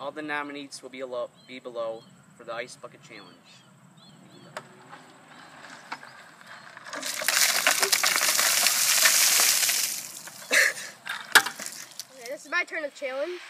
All the nominees will be below, be below for the Ice Bucket Challenge. Okay, this is my turn of challenge.